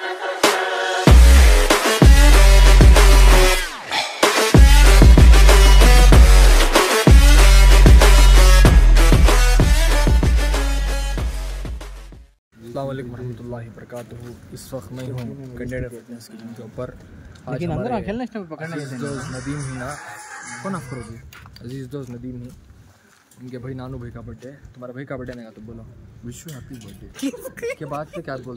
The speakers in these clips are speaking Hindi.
अल्लाम इस वक्त मैं हूँ फिटनेस के ऊपर। आज नदीम ही ना कौन अज़ीज़ दोस्त नदीम ही। उनके भाई नानू भाई का बर्थडे तुम्हारा भाई का बर्थडे नहीं तो बोलो। विश्व हैप्पी बर्थडे के बाद से क्या बोल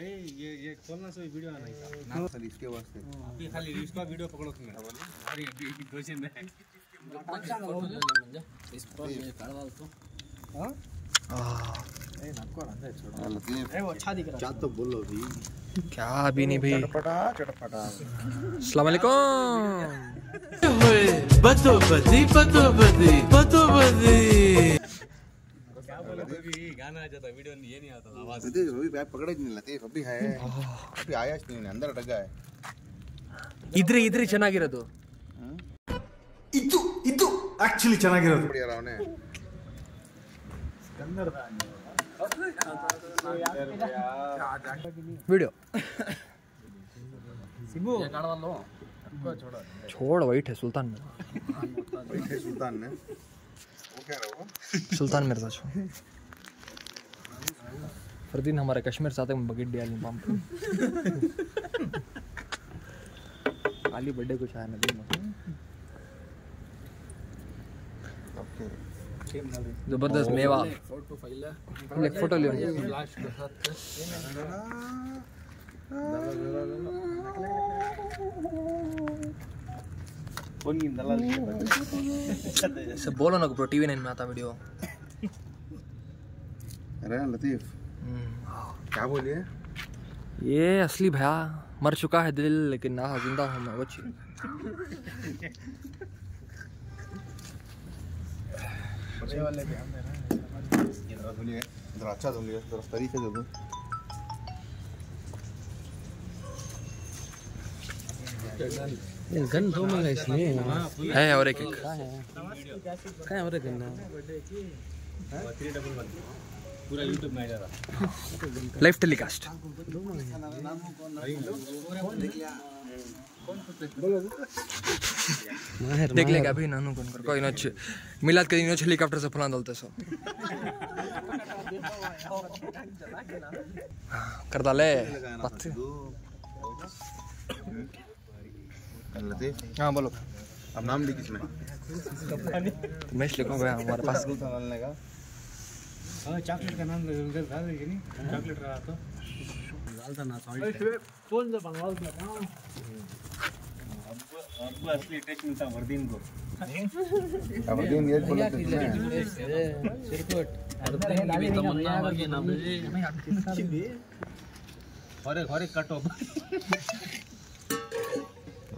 सामने वो ऐसा सिलवाने अच्छा हो और एक देवो बस बर्थडे ना तुम्हारा क्या तो बोलो क्या ये जरा सो नहीं ब्लॉग चलेगा ब्लॉग चलेगा वो अच्छा दिख रहा क्या अभी नहीं भाई अस्सलाम वालेकुम बतोबदी बतोबदी बतोबदी लतीफ अभी बैग पकड़ा ही नहीं लतीफ अभी है अभी आया ही नहीं अंदर अटका है ಇದ್ರೆ ಇದ್ರೆ ಚೆನ್ನಾಗಿರೋದು बढ़िया रहा उन्हें वीडियो सिबू छोड़ वाइट है सुल्तान में बैठे सुल्तान ने वो क्या रहा वो सुल्तान मेरे साथ छो। हर दिन हमारे कश्मीर से आते हैं बकेट डिया पंप खाली बर्थडे कुछ आया नदी में। ज़बरदस्त मेवा। एक फ़ोटो लियो। सब बोलो ना ब्रो टीवी नाइन में आता वीडियो अरे लतीफ। क्या बोलिए ये असली भैया मर चुका है दिल लेकिन ना ज़िंदा हूँ मैं बच्ची जरा धुलिए अच्छा धुलिए तरीके से गन दो में इसमें है और एक एक। क्या है और गन? लाइव टेलीकास्ट देख लेगा अभी नानू कौन कर। कोई नच मिलाद के दिन हेलीकॉप्टर से फलान दलते सो। कर डाले। बात लतीफ हाँ बोलो अब नाम लिख इसमें तो मैं इसलिए कहूँ हमारे पास का चॉकलेट का नाम था लेकिन चॉकलेट रहा तो डालता ना कौन सा बंगाल का अब दिन ये बोला लतीफ हाँ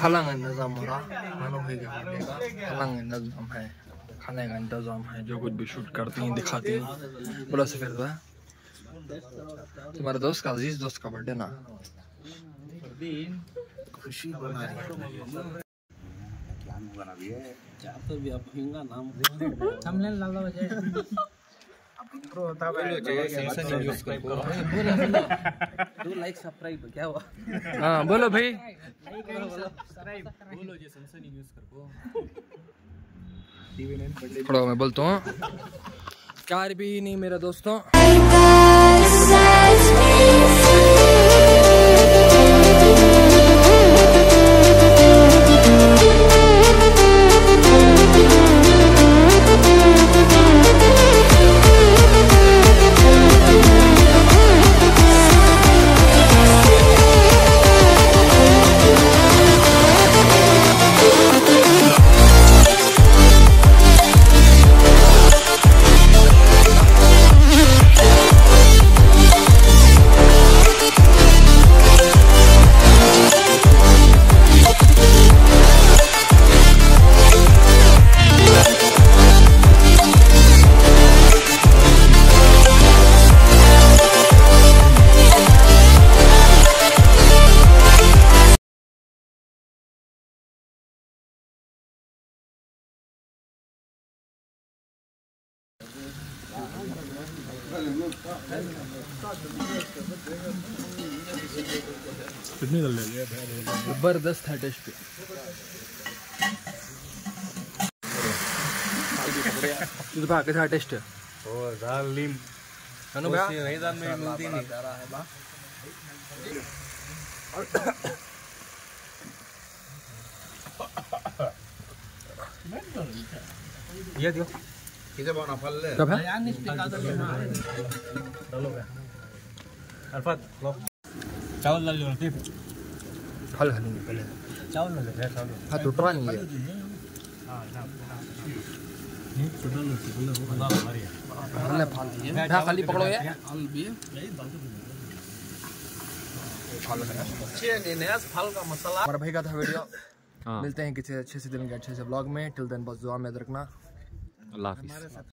फलंग इंतज़ाम फलंग इंतज़ाम है। खाने का इंतज़ाम है जो कुछ भी शूट करती हैं दिखाती हैं बोला से फिर है तुम्हारे दोस्त का अज़ीज़ दोस्त का बर्थडे ना खुशी क्या बोलो भाई मैं बोलता हूँ। कार भी नहीं मेरा दोस्तों ज़बरदस्त है टेस्ट तुझे भाग कैसा टेस्ट। ओ दाल लीम अनु भैया मैदान में मिलती नहीं। ये दियो। किसे बना फल ले। कब है? अरफत लो। चावल डाल लो फिर फल खालेंगे पहले चावल डाल दे चावल हाँ टूट रहा नहीं है हमने फाल दिए खाली पकड़ो ये हमारा भाई का था वीडियो मिलते हैं किसी अच्छे से दिन के अच्छे से ब्लॉग में टिल देन बस दुआ में याद रखना अल्लाह हाफिज़